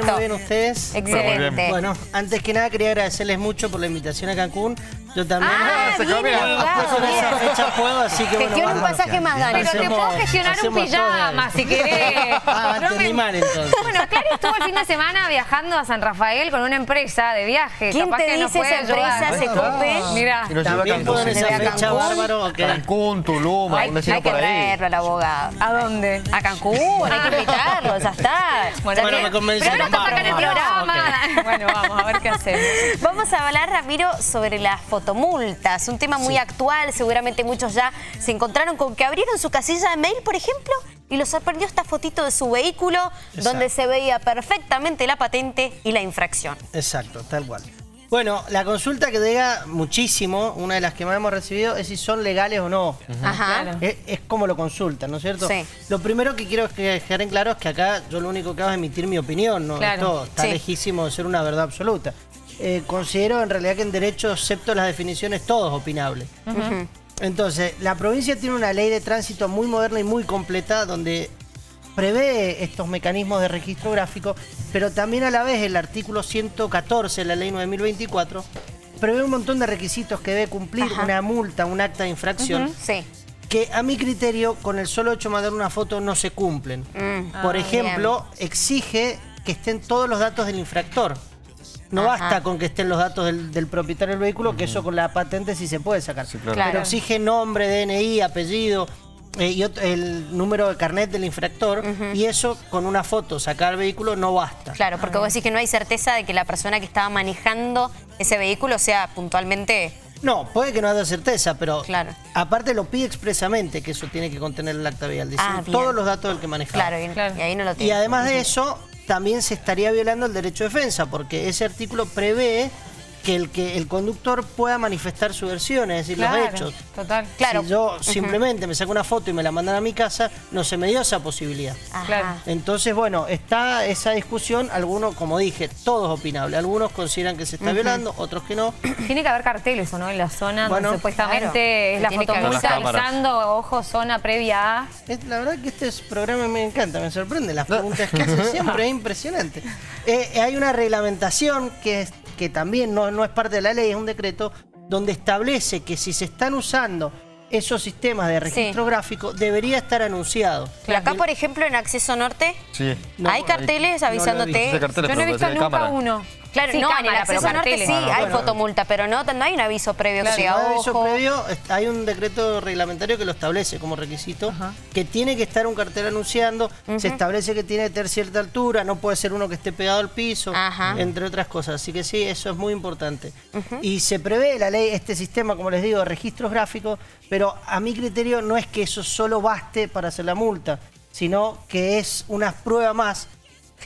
bien, muy bien ustedes. Excelente. Bueno, antes que nada quería agradecerles mucho por la invitación a Cancún. Yo también. Ah, se bien con esa bien. fecha puedo, así que bueno. Gestiona un pasaje más, Dani. Pero te puedo gestionar un pijama, si querés. Ah, No entendí mal entonces. Bueno, Clary estuvo el fin de semana viajando a San Rafael con una empresa de viaje. ¿Quién Capaz te que dice esa empresa, se cope? Mira. También puedo en Cancún. esa ¿Se ve a fecha, Cancún? bárbaro. Cancún, Tulum, Hay, que por ahí. traerlo al abogado. ¿A dónde? A Cancún, hay que invitarlo, ya está. Bueno, me convencieron. El. Bueno, vamos a ver qué hacemos. Vamos a hablar, Ramiro, sobre las fotomultas, un tema muy actual. Seguramente muchos ya se encontraron con que abrieron su casilla de mail, por ejemplo, y los sorprendió esta fotito de su vehículo donde se veía perfectamente la patente y la infracción. Exacto, tal cual. Bueno, la consulta que llega muchísimo, una de las que más hemos recibido, es si son legales o no. Ajá. Claro. Es, es como lo consultan, ¿no es cierto? Sí. Lo primero que quiero que dejar en claro es que acá yo lo único que hago es emitir mi opinión, ¿no? Claro. Esto está Sí. lejísimo de ser una verdad absoluta. Eh, considero en realidad que en derecho, excepto las definiciones, todo es opinable. Entonces, la provincia tiene una ley de tránsito muy moderna y muy completa donde prevé estos mecanismos de registro gráfico, pero también a la vez el artículo 114 de la ley 9024 prevé un montón de requisitos que debe cumplir Ajá. una multa, un acta de infracción Sí. que a mi criterio, con el solo hecho de mandar una foto, no se cumplen. Mm. Por Ah, ejemplo, exige que estén todos los datos del infractor. No Ajá. basta con que estén los datos del, del propietario del vehículo, que eso con la patente sí se puede sacar. Sí, claro. Claro. Pero exige nombre, DNI, apellido eh, y el número de carnet del infractor. Y eso con una foto, sacar el vehículo, no basta. Claro, porque vos decís que no hay certeza de que la persona que estaba manejando ese vehículo sea puntualmente... No, puede que no haya certeza, pero Claro. aparte lo pide expresamente que eso tiene que contener el acta vial. Dice Ah, todos los datos del que manejaba. Claro, y, Claro. y ahí no lo Y tiene. además de eso, también se estaría violando el derecho de defensa, porque ese artículo prevé que el, que el conductor pueda manifestar su versión, es decir, Claro, los hechos. Total. Claro. Si yo simplemente me saco una foto y me la mandan a mi casa, no se me dio esa posibilidad. Ajá. Claro. Entonces, bueno, está esa discusión, algunos, como dije, todo es opinable. Algunos consideran que se está violando, otros que no. Tiene que haber carteles, ¿o no? En la zona Bueno, donde supuestamente claro. es la fotomulta avisando, ojo, zona previa a... Es- la verdad que este es- programa me encanta, me sorprende. Las preguntas que hace siempre es impresionante. Eh, hay una reglamentación que, es- que también no, no es parte de la ley, es un decreto, donde establece que si se están usando esos sistemas de registro Sí. gráfico, debería estar anunciado. Y acá, por ejemplo, en Acceso Norte, Sí. No, hay carteles no avisándote... cartel Yo no he pero visto nunca cámara. uno. Claro, Sí, no, cámara, en el pero acceso norte carteles. sí Ah, no, hay bueno. fotomulta, pero no, no hay un aviso previo que Si sea no hay aviso ojo. previo, hay un decreto reglamentario que lo establece como requisito, que tiene que estar un cartel anunciando, se establece que tiene que tener cierta altura, no puede ser uno que esté pegado al piso, Ajá. entre otras cosas. Así que sí, eso es muy importante. Y se prevé la ley, este sistema, como les digo, de registros gráficos, pero a mi criterio no es que eso solo baste para hacer la multa, sino que es una prueba más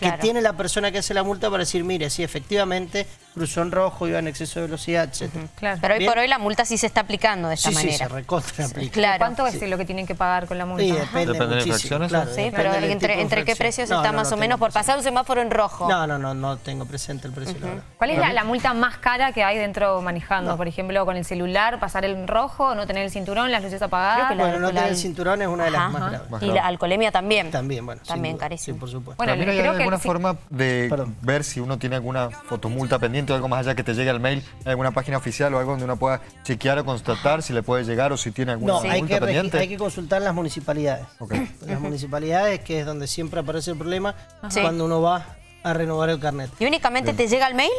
Claro. que tiene la persona que hace la multa para decir, mire, sí, efectivamente, cruzó en rojo, iba en exceso de velocidad. Claro. Pero hoy Bien. por hoy la multa sí se está aplicando de esta Sí, sí, manera. se recontra aplica. Claro. ¿Cuánto es lo que tienen que pagar con la multa? Sí, depende, Depende de infracciones, claro. Sí, depende pero del entre, entre qué precios No, está no, más no o menos por pasar un semáforo en rojo. No, no, no, no tengo presente el precio, verdad. ¿Cuál es la, la multa más cara que hay dentro manejando? No. Por ejemplo, con el celular, pasar el rojo, no tener el cinturón, las luces apagadas. Creo que la- Bueno, no la- tener el cinturón es una de las más graves. Y la alcoholemia también. También, bueno. También carísimo. Sí, por supuesto. Bueno, También hay creo que alguna forma de ver si uno tiene alguna fotomulta pendiente o algo más allá que te llegue al mail, ¿Hay alguna página oficial o algo donde uno pueda chequear o constatar si le puede llegar o si tiene alguna No, multa hay que, pendiente. hay que consultar las municipalidades. Las municipalidades, que es donde siempre aparece el problema, Sí. cuando uno va a renovar el carnet. ¿Y únicamente te llega al mail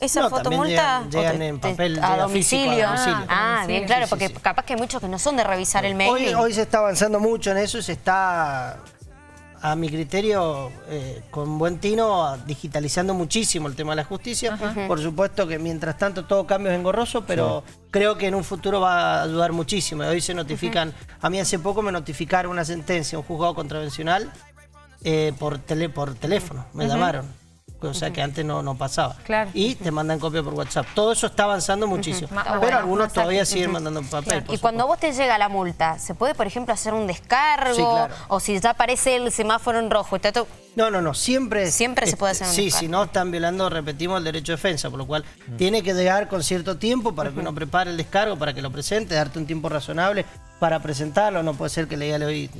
esa No, fotomulta? llegan- ¿O llegan te- en te- papel, a llega domicilio. físico, a domicilio. Ah, Sí, bien, sí, claro, sí, porque sí. capaz que hay muchos que no son de revisar el mail. Hoy, y- hoy se está avanzando mucho en eso y se está, a mi criterio, eh, con buen tino, digitalizando muchísimo el tema de la justicia. Por supuesto que mientras tanto todo cambio es engorroso, pero creo que en un futuro va a ayudar muchísimo. Hoy se notifican, a mí hace poco me notificaron una sentencia, un juzgado contravencional, eh, por, tele, por teléfono, me llamaron. O sea que antes no, no pasaba. Claro. Y te mandan copia por WhatsApp. Todo eso está avanzando muchísimo. Pero bueno, algunos todavía siguen mandando en papel. Y cuando vos te llega la multa, ¿se puede, por ejemplo, hacer un descargo? Sí, claro. O si ya aparece el semáforo en rojo, está todo- No, no, no, siempre... Siempre se puede hacer un Sí, descargo. si no están violando, repetimos, el derecho de defensa, por lo cual tiene que llegar con cierto tiempo para que uno prepare el descargo, para que lo presente, darte un tiempo razonable para presentarlo, no puede ser que le diga hoy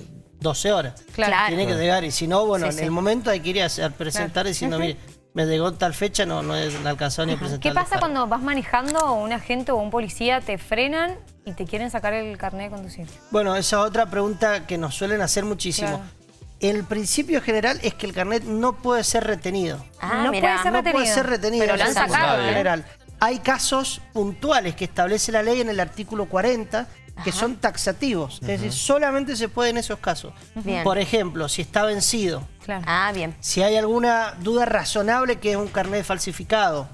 12 horas. Claro. Tiene que llegar y si no, bueno, Sí, en sí. el momento hay que ir a presentar diciendo, mire, me llegó tal fecha, no, no he alcanzado ni a presentar. ¿Qué pasa cuando vas manejando o un agente o un policía te frenan y te quieren sacar el carnet de conducir? Bueno, esa es otra pregunta que nos suelen hacer muchísimo. Claro. El principio general es que el carnet no puede ser retenido. Ah, no mirá. puede ser no puede retenido. ser retenido. Pero lo han eso es sacado, en ¿eh? general. Hay casos puntuales que establece la ley en el artículo 40 que son taxativos. Es decir, solamente se puede en esos casos. Bien. Por ejemplo, si está vencido, Claro. Ah, bien. si hay alguna duda razonable que es un carnet falsificado,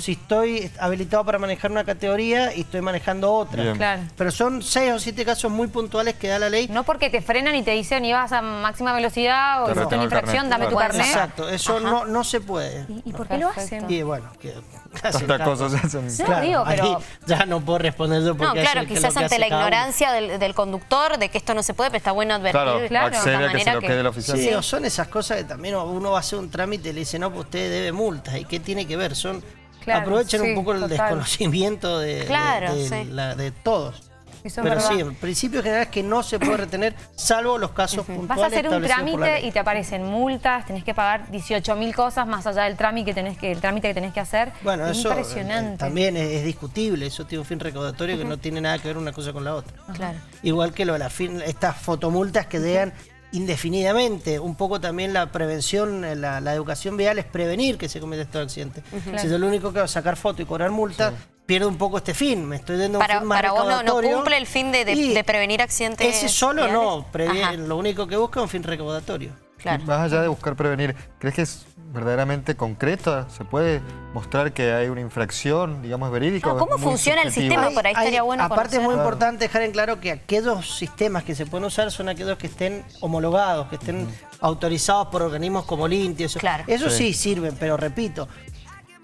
si estoy habilitado para manejar una categoría y estoy manejando otra. Bien. Claro. Pero son seis o siete casos muy puntuales que da la ley. No porque te frenan y te dicen ibas a máxima velocidad o Te hiciste retengo una infracción, dame tu claro. carnet. Exacto, eso no, no se puede. ¿Y, y por qué lo Perfecto. hacen? Y bueno, que Tantas cosas hacen. No, digo, pero- ya no puedo responder yo No, porque claro, hace que quizás lo que ante la ignorancia del, del conductor de que esto no se puede, pero está bueno advertir. Claro, Claro, accede de a que se lo que- quede el oficial. Sí, o son esas cosas que también uno va a hacer un trámite y le dice, no, pues usted debe multas. ¿Y qué tiene que ver? Son Claro, Aprovechen sí, un poco el total. desconocimiento de, de- Claro, de sí. la- de todos. Pero verdad. sí, el principio general es que no se puede retener, salvo los casos puntuales Vas a hacer un la trámite y te aparecen multas, tenés que pagar 18 mil cosas más allá del trámite que tenés que, el trámite que tenés que hacer. Bueno, Es eso eh, impresionante. también es, es discutible, eso tiene un fin recaudatorio que no tiene nada que ver una cosa con la otra. Claro. Igual que lo de fin- estas fotomultas que llegan indefinidamente. Un poco también la prevención, la, la educación vial es prevenir que se cometa estos accidentes. Si yo lo único que hago es sacar foto y cobrar multa, pierdo un poco este fin. Me estoy dando un Para, fin más para vos no, cumple el fin de, de- prevenir accidentes. Ese solo viales. no, previ- Ajá, lo único que busca es un fin recaudatorio. Claro. Más allá de buscar prevenir, ¿crees que es verdaderamente concreta? ¿Se puede mostrar que hay una infracción, digamos, verídica? ¿cómo funciona el sistema? por ahí estaría bueno aparte es muy importante dejar en claro que aquellos sistemas que se pueden usar son aquellos que estén homologados, que estén autorizados por organismos como el INTI. Eso, Claro. eso sí. Sí. sirven, pero repito,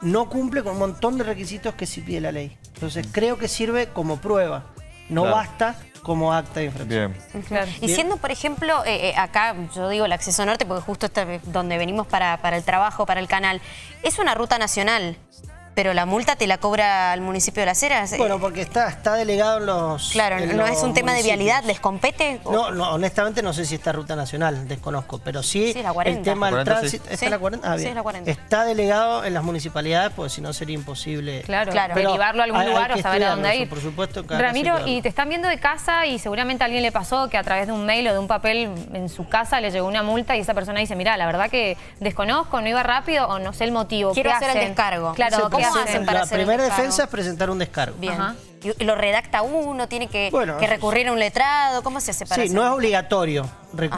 no cumple con un montón de requisitos que sí pide la ley. Entonces creo que sirve como prueba, no Claro. basta como acta de infracción. Bien. Claro. Y Bien. siendo, por ejemplo, eh, eh, acá yo digo el acceso norte porque justo está donde venimos para, para el trabajo, para el canal, es una ruta nacional, pero la multa te la cobra el municipio de Las Heras. eh, Bueno, porque está, está delegado en los. claro, en no los es un tema de vialidad, ¿les compete? No, no, honestamente no sé si está ruta nacional, desconozco, pero sí, Sí, la 40. el tema del 40 sí. tránsito. ¿Está Sí, la 40? Ah, sí, bien. es la 40. Está delegado en las municipalidades, porque si no sería imposible. Claro, Claro. Pero derivarlo a algún hay- lugar o saber a dónde ir. por supuesto, que Ramiro, y te están viendo de casa y seguramente a alguien le pasó que a través de un mail o de un papel en su casa le llegó una multa y esa persona dice, mira, la verdad que desconozco, no iba rápido o no sé el motivo. Quiero ¿qué hacer el descargo. Claro, ¿cómo ¿qué presenta- hacen para la hacer primera defensa es presentar un descargo. Bien. Ajá. Y lo redacta uno, tiene que, Bueno, que recurrir a un letrado, ¿cómo se hace para Sí, hacer? no es obligatorio.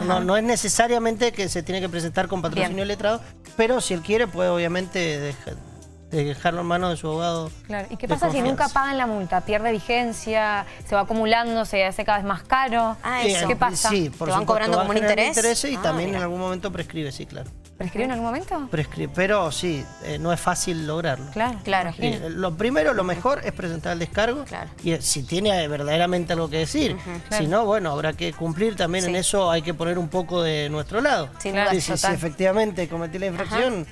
No, no es necesariamente que se tiene que presentar con patrocinio Bien. letrado, pero si él quiere, puede obviamente deja- dejarlo en manos de su abogado. Claro. ¿Y qué pasa si nunca pagan la multa? ¿Pierde vigencia? ¿Se va acumulando? ¿Se hace cada vez más caro? Ah, eso. ¿Qué pasa? Sí, por ¿Te van supuesto, cobrando como un interés? intereses y Ah, también mira. en algún momento prescribe, sí, claro. ¿Prescribe en algún momento? Pero sí, eh, no es fácil lograrlo. Claro. Claro. Sí, lo primero, lo mejor es presentar el descargo Claro. y eh, si tiene verdaderamente algo que decir. Claro. Si no, bueno, habrá que cumplir también en eso, hay que poner un poco de nuestro lado. Claro, Sí, sí, si efectivamente cometí la infracción.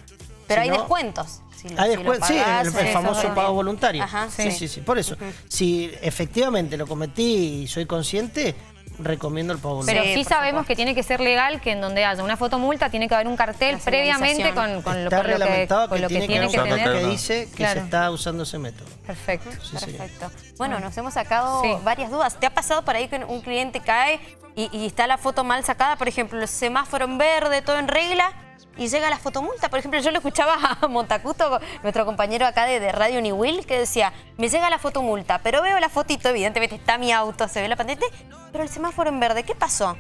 Pero si hay no- descuentos. Si lo- Hay descuentos, sí, el, el eh, famoso eso pago voluntario. Ajá, sí, sí, sí. Por eso, si efectivamente lo cometí y soy consciente, recomiendo el pago voluntario. Pero Sí, sabemos supuesto. que tiene que ser legal, que en donde haya una fotomulta tiene que haber un cartel La previamente con, con lo, Está con lo que, con lo que tiene que que tener. que no. dice que Claro. se está usando ese método. Perfecto. Sí. Perfecto. Bueno, nos hemos sacado Sí. varias dudas. ¿Te ha pasado por ahí que un cliente cae y, y está la foto mal sacada? Por ejemplo, el semáforo en verde, todo en regla, y llega la fotomulta. Por ejemplo, yo lo escuchaba a Montacuto, nuestro compañero acá de, de Radio New Will, que decía, me llega la fotomulta, pero veo la fotito, evidentemente está mi auto, se ve la patente, pero el semáforo en verde, ¿qué pasó?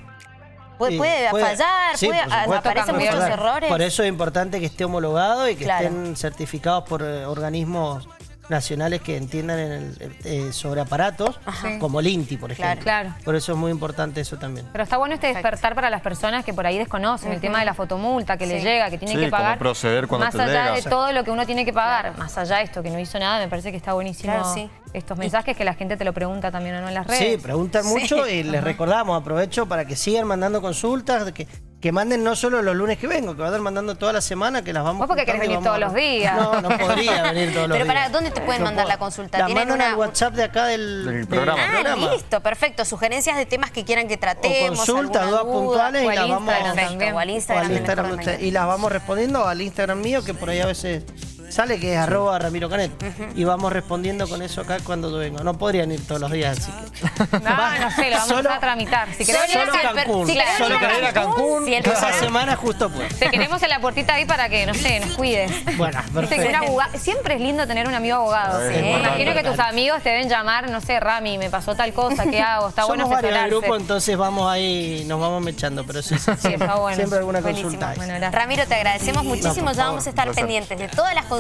Puede, fallar, sí, puede, supuesto, aparecen muchos errores. Por eso es importante que esté homologado y que Claro. estén certificados por eh, organismos nacionales que entiendan en el- eh, sobre aparatos, Ajá. como el INTI, por ejemplo. Claro. Por eso es muy importante eso también. Pero está bueno este despertar para las personas que por ahí desconocen el tema de la fotomulta, que le Sí. llega, que tienen Sí, que cómo pagar. proceder cuando más te allá llega. de todo lo que uno tiene que pagar, más allá de esto que no hizo nada, me parece que está buenísimo Claro, sí. estos mensajes que la gente te lo pregunta también o no en las Sí, redes. preguntan Sí. mucho y les recordamos, aprovecho para que sigan mandando consultas, de que que manden no solo los lunes que vengo, que van mandando toda la semana, que las vamos Vos porque querés venir todos los días. No, no podría venir todos los Pero días. para, ¿dónde te pueden No mandar puedo. la consulta? La ¿Tienen mandan una- al WhatsApp de acá del, Del programa. Ah, listo, perfecto. Sugerencias de temas que quieran que O tratemos. consultas, alguna dudas duda. puntuales o y al las vamos Perfecto, o al o Instagram. al de Instagram la usted. Y las vamos respondiendo al Instagram mío, que por ahí a veces sale, que es arroba Ramiro Canet. Y vamos respondiendo con eso acá cuando vengo. No podrían ir todos los días, así que. No, no sé, lo vamos Solo- a tramitar. Si querés Solo venir a- Cancún. Si querés Solo venir a Cancún, si Esa semana justo pues. Te queremos en la puertita ahí para que, no sé, nos cuides. Bueno, perfecto. siempre es lindo tener un amigo abogado. Sí, Me imagino que tus amigos te deben llamar, no sé, Rami, me pasó tal cosa, ¿qué hago? Está Somos bueno varios del asesorarse. grupo, entonces vamos ahí, nos vamos mechando, pero sí, sí, Sí, está bueno. siempre alguna Buenísimo. consulta. Bueno, gracias. Ramiro, te agradecemos muchísimo. por ya vamos a estar placer. pendientes de todas las consultas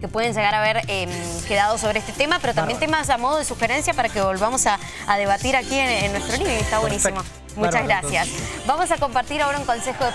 que pueden llegar a haber eh, quedado sobre este tema, pero también Bárbaro. temas a modo de sugerencia para que volvamos a, a debatir aquí en, en nuestro living. Está buenísimo. Perfecto. Muchas Bárbaro, gracias. Vamos a compartir ahora un consejo de